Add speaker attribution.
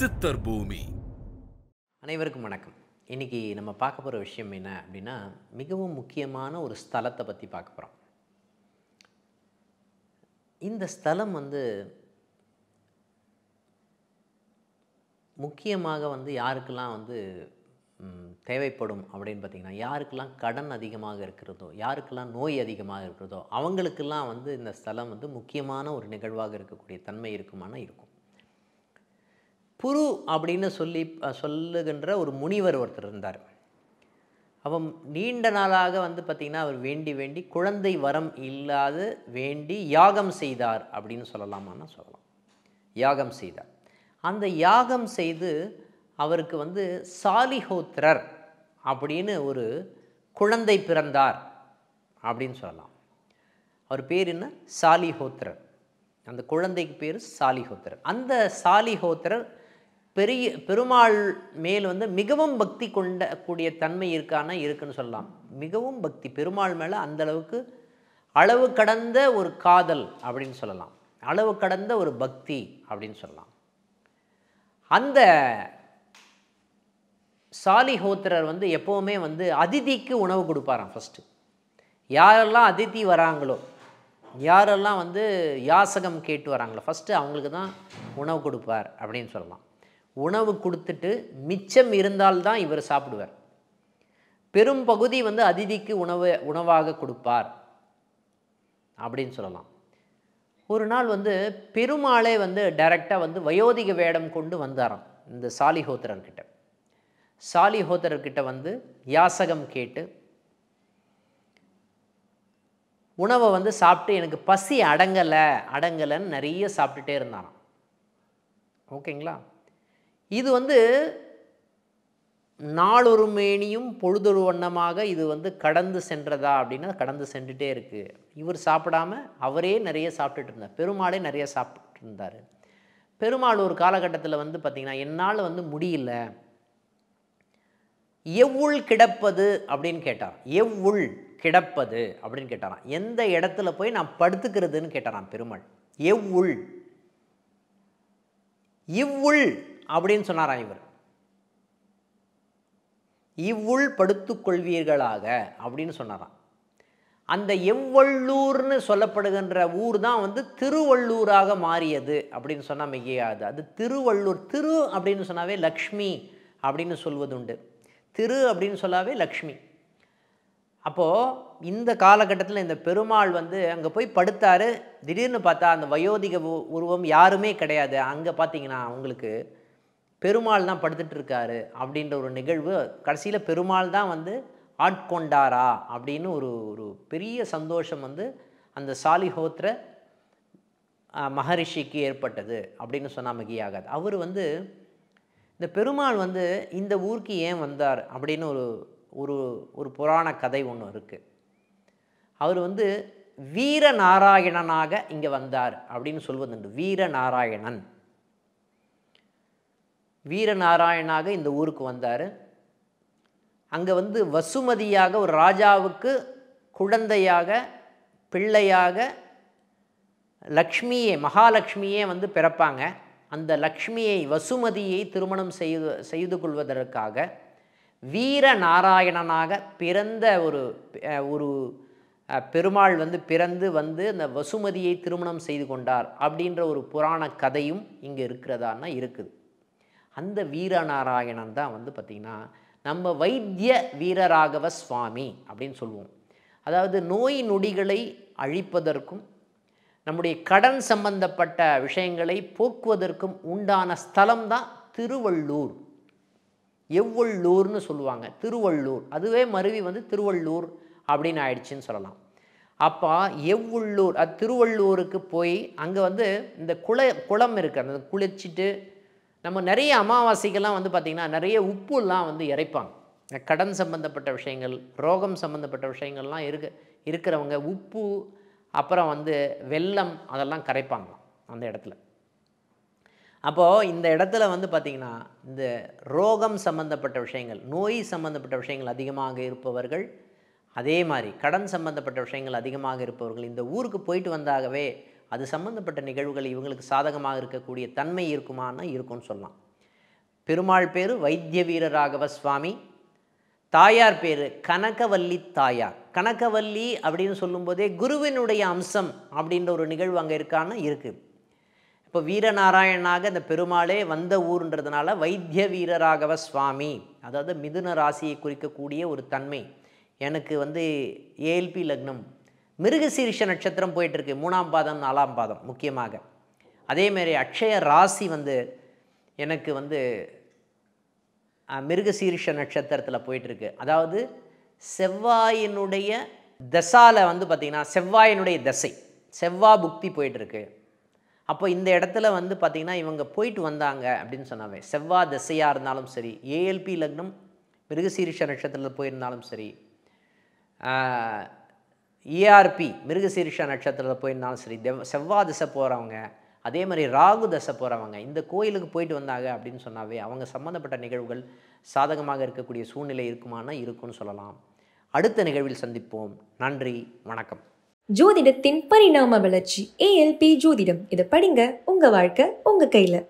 Speaker 1: சித்தர் பூமி.
Speaker 2: அனைவருக்கும் வணக்கம். இன்றைக்கி நம்ம பார்க்க போகிற விஷயம் என்ன அப்படின்னா மிகவும் முக்கியமான ஒரு ஸ்தலத்தை பற்றி பார்க்க போகிறோம் இந்த ஸ்தலம் வந்து முக்கியமாக வந்து யாருக்கெல்லாம் வந்து தேவைப்படும் அப்படின்னு பார்த்திங்கன்னா யாருக்கெல்லாம் கடன் அதிகமாக இருக்கிறதோ யாருக்கெல்லாம் நோய் அதிகமாக இருக்கிறதோ அவங்களுக்கெல்லாம் வந்து இந்த ஸ்தலம் வந்து முக்கியமான ஒரு நிகழ்வாக இருக்கக்கூடிய தன்மை இருக்குமானா இருக்கும். புரு அப்படின்னு சொல்லி சொல்லுகின்ற ஒரு முனிவர் ஒருத்தர் இருந்தார். அவன் நீண்ட நாளாக வந்து பார்த்திங்கன்னா அவர் வேண்டி வேண்டி குழந்தை வரம் இல்லாது வேண்டி யாகம் செய்தார் அப்படின்னு சொல்லலாமான்னு சொல்லலாம். யாகம் செய்தார். அந்த யாகம் செய்து அவருக்கு வந்து சாலிஹோத்திரர் அப்படின்னு ஒரு குழந்தை பிறந்தார் அப்படின்னு சொல்லலாம். அவர் பேர் என்ன? சாலிஹோத்திரர். அந்த குழந்தைக்கு பேர் சாலிஹோத்திரர். அந்த சாலிஹோத்திரர் பெரிய பெருமாள் மேல் வந்து மிகவும் பக்தி கொண்ட கூடிய தன்மை இருக்கான இருக்குன்னு சொல்லலாம். மிகவும் பக்தி. பெருமாள் மேலே அந்த அளவுக்கு அளவு கடந்த ஒரு காதல் அப்படின்னு சொல்லலாம். அளவு கடந்த ஒரு பக்தி அப்படின்னு சொல்லலாம். அந்த சாலிஹோத்திரர் வந்து எப்போவுமே வந்து அதிதிக்கு உணவு கொடுப்பாராம் ஃபஸ்ட்டு யாரெல்லாம் அதிதி வராங்களோ யாரெல்லாம் வந்து யாசகம் கேட்டு வராங்களோ ஃபஸ்ட்டு அவங்களுக்கு தான் உணவு கொடுப்பார் அப்படின்னு சொல்லலாம். உணவு கொடுத்துட்டு மிச்சம் இருந்தால்தான் இவர் சாப்பிடுவார். பெரும் பகுதி வந்து அதிதிக்கு உணவு உணவாக கொடுப்பார். அப்படின்னு சொல்லலாம். ஒரு நாள் வந்து பெருமாளே வந்து டைரெக்டாக வந்து வயோதிக வேடம் கொண்டு வந்தாராம் இந்த சாலிஹோத்திரர்கிட்ட. சாலிஹோத்திரர்கிட்ட வந்து யாசகம் கேட்டு உணவை வந்து சாப்பிட்டு எனக்கு பசி அடங்கலை அடங்கலைன்னு நிறைய சாப்பிட்டுட்டே இருந்தாராம். ஓகேங்களா? இது வந்து நாளொரு மேனியும் பொழுதொரு வண்ணமாக இது வந்து கடந்து சென்றதா அப்படின்னா கடந்து சென்றுட்டே இருக்குது இவர் சாப்பிடாம அவரே நிறைய சாப்பிட்டுட்டு இருந்தார். பெருமாளே நிறைய சாப்பிட்டு இருந்தார் பெருமாள் ஒரு காலகட்டத்தில் வந்து பார்த்திங்கன்னா என்னால் வந்து முடியல. எவ்வுள் கிடப்பது அப்படின்னு கேட்டார் எவ்வுள் கிடப்பது அப்படின்னு கேட்டாராம். எந்த இடத்துல போய் நான் படுத்துக்கிறதுன்னு கேட்டாராம் பெருமாள். எவ்வுள். இவ்வுள் அப்படின்னு சொன்னாராம் இவர்? இவ்வுள் படுத்துக்கொள்வீர்களாக அப்படின்னு சொன்னாராம். அந்த எவ்வள்ளூர்னு சொல்லப்படுகின்ற ஊர் தான் வந்து திருவள்ளூராக மாறியது அப்படின்னு சொன்னால் மிகையாது. அது திருவள்ளூர் திரு அப்படின்னு சொன்னாவே லக்ஷ்மி அப்படின்னு சொல்வதுண்டு. திரு அப்படின்னு சொல்லாவே லக்ஷ்மி. அப்போது இந்த காலகட்டத்தில் இந்த பெருமாள் வந்து அங்கே போய் படுத்தார். திடீர்னு பார்த்தா அந்த வயோதிக உ- உருவம் யாருமே கிடையாது. அங்கே பார்த்தீங்கன்னா உங்களுக்கு பெருமாள் தான் படுத்துட்டு இருக்காரு அப்படின்ற ஒரு நிகழ்வு கடைசியில் பெருமாள் தான் வந்து ஆட்கொண்டாரா அப்படின்னு ஒரு ஒரு பெரிய சந்தோஷம் வந்து அந்த சாலிஹோத்திர மகரிஷிக்கு ஏற்பட்டது அப்படின்னு சொன்னால் மிகையாகாது. அவர் வந்து இந்த பெருமாள் வந்து இந்த ஊருக்கு ஏன் வந்தார் அப்படின்னு ஒரு ஒரு ஒரு புராண கதை ஒன்று இருக்குது அவர் வந்து வீர நாராயணனாக இங்கே வந்தார் அப்படின்னு சொல்வதுண்டு. வீர நாராயணன் வீரநாராயணாக இந்த ஊருக்கு வந்தார். அங்கே வந்து வசுமதியாக ஒரு ராஜாவுக்கு குழந்தையாக பிள்ளையாக லக்ஷ்மியே மகாலட்சுமியே வந்து பிறப்பாங்க. அந்த லக்ஷ்மியை வசுமதியை திருமணம் செய்து செய்து கொள்வதற்காக வீர நாராயணனாக பிறந்த ஒரு ஒரு பெருமாள் வந்து பிறந்து வந்து அந்த வசுமதியை திருமணம் செய்து கொண்டார் அப்படின்ற ஒரு புராண கதையும் இங்கே இருக்கிறதான்னா இருக்குது. அந்த வீரநாராயணன் தான் வந்து பார்த்திங்கன்னா நம்ம வைத்திய வீரராகவ சுவாமி அப்படின்னு சொல்லுவோம். அதாவது நோய் நொடிகளை அழிப்பதற்கும் நம்முடைய கடன் சம்பந்தப்பட்ட விஷயங்களை போக்குவதற்கும் உண்டான ஸ்தலம் தான் திருவள்ளூர். எவ்வள்ளூர்னு சொல்லுவாங்க திருவள்ளூர். அதுவே மருவி வந்து திருவள்ளூர் அப்படின்னு ஆயிடுச்சுன்னு சொல்லலாம். அப்போ எவ்வள்ளூர் அது திருவள்ளூருக்கு போய் அங்கே வந்து இந்த குள குளம் இருக்குது அந்த குளிச்சுட்டு நம்ம நிறைய அமாவாசைக்கெல்லாம் வந்து பார்த்திங்கன்னா நிறைய உப்புலாம் வந்து இறைப்பாங்க. கடன் சம்மந்தப்பட்ட விஷயங்கள் ரோகம் சம்மந்தப்பட்ட விஷயங்கள்லாம் இருக்கு இருக்கிறவங்க உப்பு அப்புறம் வந்து வெல்லம் அதெல்லாம் கரைப்பாங்களாம் அந்த இடத்துல. அப்போது இந்த இடத்துல வந்து பார்த்திங்கன்னா இந்த ரோகம் சம்மந்தப்பட்ட விஷயங்கள் நோய் சம்மந்தப்பட்ட விஷயங்கள் அதிகமாக இருப்பவர்கள் அதே மாதிரி கடன் சம்மந்தப்பட்ட விஷயங்கள் அதிகமாக இருப்பவர்கள் இந்த ஊருக்கு போயிட்டு வந்தாகவே அது சம்பந்தப்பட்ட நிகழ்வுகள் இவங்களுக்கு சாதகமாக இருக்கக்கூடிய தன்மை இருக்குமானா இருக்கும்னு சொல்லலாம். பெருமாள் பேர் வைத்திய வீரராகவ சுவாமி தாயார் பேர் கனகவல்லி தாயார். கனகவல்லி அப்படின்னு சொல்லும்போதே குருவினுடைய அம்சம் அப்படின்ற ஒரு நிகழ்வு அங்கே இருக்கான்னு இருக்குது இப்போ வீரநாராயணனாக இந்த பெருமாளே வந்த ஊருன்றதுனால வைத்திய வீரராகவ சுவாமி அதாவது மிதுன ராசியை குறிக்கக்கூடிய ஒரு தன்மை எனக்கு வந்து ஏஎல்பி லக்னம் மிருகசீரிஷ நட்சத்திரம் போயிட்டுருக்கு. மூணாம் பாதம் நாலாம் பாதம் முக்கியமாக. அதேமாரி அக்ஷய ராசி வந்து எனக்கு வந்து மிருகசீரிஷ நட்சத்திரத்தில் போயிட்டுருக்கு. அதாவது செவ்வாயினுடைய தசால வந்து பார்த்திங்கன்னா செவ்வாயினுடைய தசை செவ்வாய் புக்தி போயிட்டுருக்கு. அப்போ இந்த இடத்துல வந்து பார்த்திங்கன்னா இவங்க போயிட்டு வந்தாங்க அப்படின்னு சொன்னாவே செவ்வாய் திசையாக இருந்தாலும் சரி ஏஎல்பி லக்னம் மிருகசீரிஷ நட்சத்திரத்தில் போயிருந்தாலும் சரி ஏஆர்பி மிருகசீரிஷா நட்சத்திரத்தில் போயிருந்தாலும் சரி தெவ் செவ்வாய் திசை போகிறவங்க அதே மாதிரி ராகு தசை போகிறவங்க இந்த கோயிலுக்கு போயிட்டு வந்தாங்க அப்படின்னு சொன்னாவே அவங்க சம்மந்தப்பட்ட நிகழ்வுகள் சாதகமாக இருக்கக்கூடிய சூழ்நிலை இருக்குமானா இருக்கும்னு சொல்லலாம். அடுத்த நிகழ்வில் சந்திப்போம். நன்றி வணக்கம்.
Speaker 1: ஜோதிடத்தின் பரிணாம வளர்ச்சி ஏஎல்பி ஜோதிடம். இதை படிங்க உங்க வாழ்க்கை உங்க கையில.